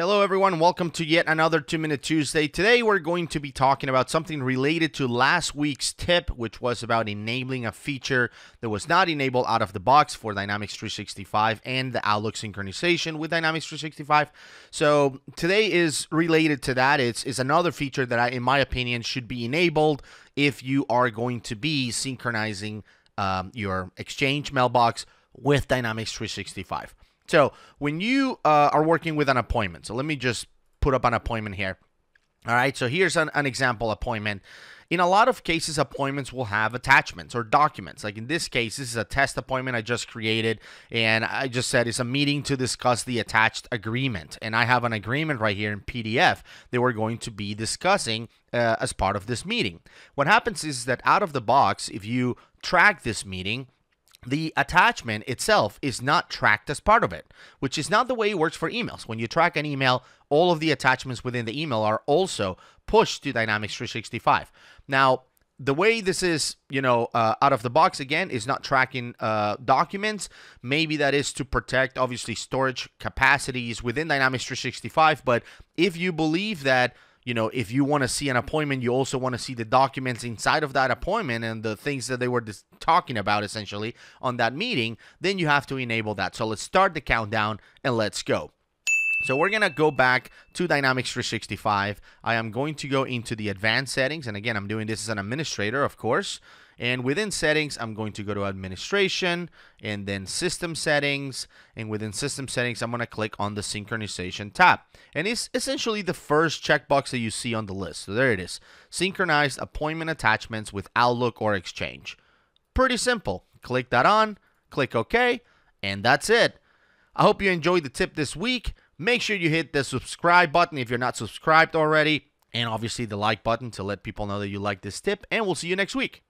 Hello, everyone. Welcome to yet another Two Minute Tuesday. Today, we're going to be talking about something related to last week's tip, which was about enabling a feature that was not enabled out of the box for Dynamics 365 and the Outlook synchronization with Dynamics 365. So, today is related to that. It's, it's another feature that, I, in my opinion, should be enabled if you are going to be synchronizing um, your Exchange mailbox with Dynamics 365. So when you uh, are working with an appointment, so let me just put up an appointment here. All right, so here's an, an example appointment. In a lot of cases, appointments will have attachments or documents. Like in this case, this is a test appointment I just created, and I just said it's a meeting to discuss the attached agreement. And I have an agreement right here in PDF that we're going to be discussing uh, as part of this meeting. What happens is that out of the box, if you track this meeting, the attachment itself is not tracked as part of it, which is not the way it works for emails. When you track an email, all of the attachments within the email are also pushed to Dynamics 365. Now, the way this is, you know, uh, out of the box again is not tracking uh, documents. Maybe that is to protect, obviously, storage capacities within Dynamics 365. But if you believe that you know, if you want to see an appointment, you also want to see the documents inside of that appointment and the things that they were dis- talking about essentially on that meeting, then you have to enable that. So let's start the countdown and let's go. So we're going to go back to Dynamics 365. I am going to go into the advanced settings. And again, I'm doing this as an administrator, of course. And within settings, I'm going to go to administration and then system settings. And within system settings, I'm going to click on the synchronization tab. And it's essentially the first checkbox that you see on the list. So there it is. Synchronized appointment attachments with Outlook or Exchange. Pretty simple. Click that on, click OK, and that's it. I hope you enjoyed the tip this week. Make sure you hit the subscribe button if you're not subscribed already, and obviously the like button to let people know that you like this tip. And we'll see you next week.